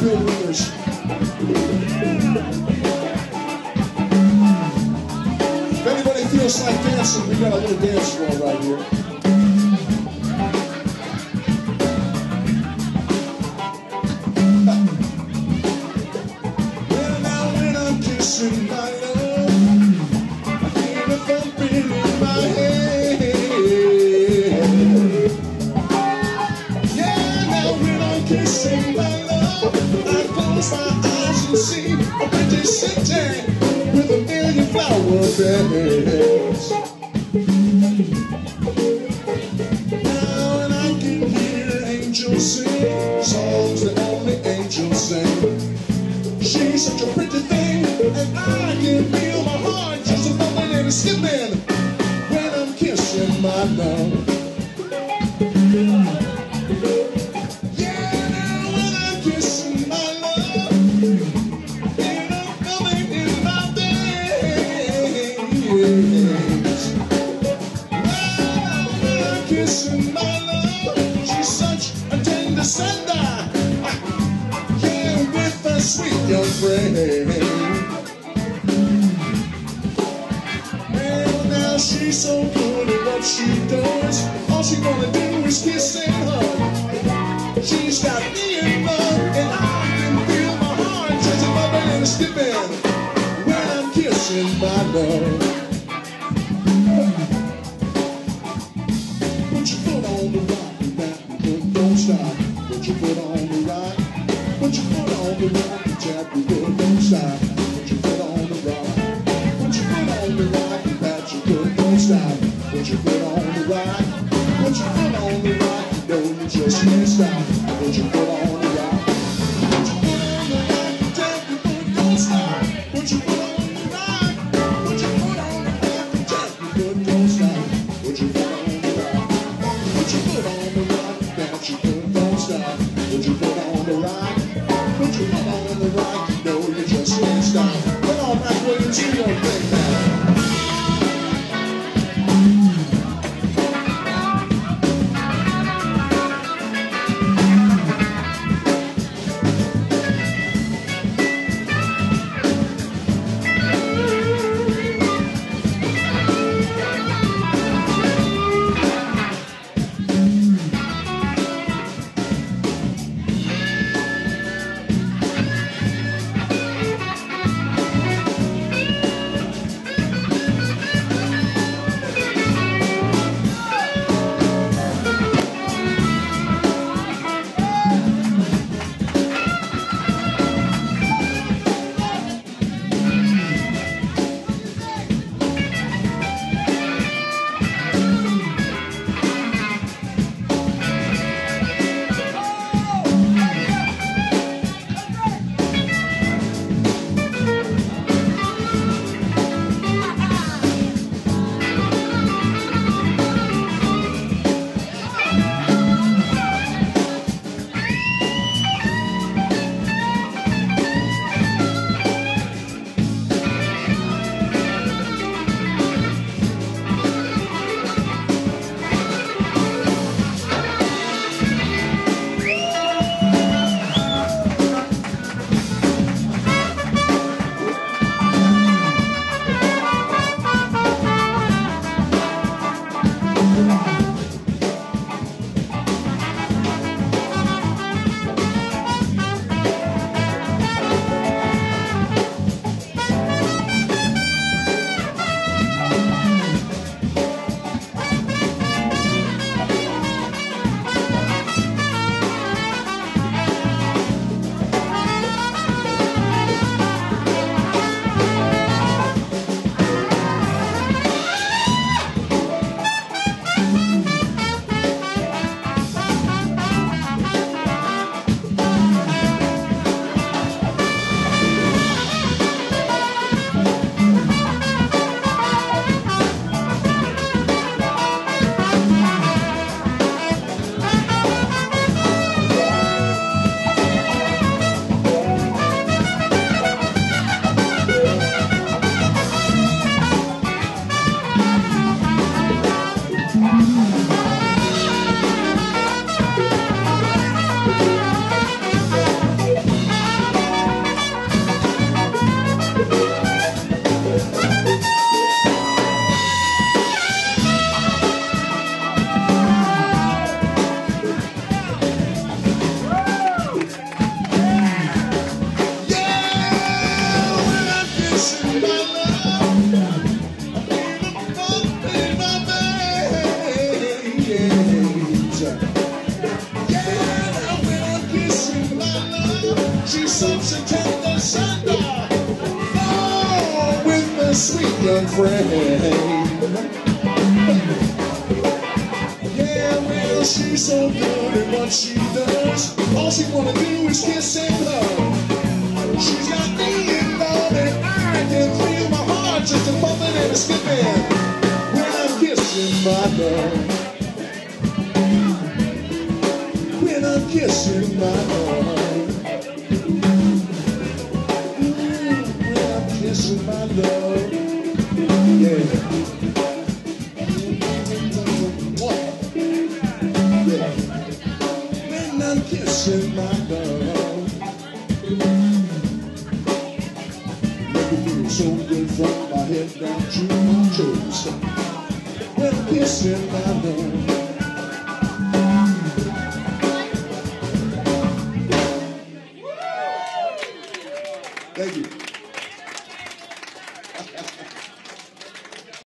Bill Withers. If anybody feels like dancing, we got a little dance floor right here. City with a million flower beds. Now and I can hear angels sing songs that only angels sing. She's such a pretty thing, and I can feel my heart just a bumping and a skipping when I'm kissing my love. When I'm kissing my love, she's such a tender sender. Yeah, with sweet young friend. Well, now she's so good at what she does. All she gonna do is kiss and hug. She's got me in love, and I can feel my heart and skipping when I'm kissing my love. On the and tap your foot don't stop. Put on the rock. Put your foot on the rock, and pat your foot don't stop. Put your foot on the rock. Put your foot on the rock, you know you just can't stop. Put your foot on the rock. Put your foot on the and tap your foot don't stop. Put your foot on the rock. Put your foot on the rock, and tap your foot don't stop. Put your foot on the rock. Put your foot on the Simpson Tango Samba. Oh, with my sweet young friend. Yeah, well, she's so good at what she does. All she wanna do is kiss and hug. She's got me involved and I can feel my heart just a bumping and a skipping when I'm kissing my love. When I'm kissing my love. Kissing my love. Make me feel so good from my head down to my toes. I'm kissing my love.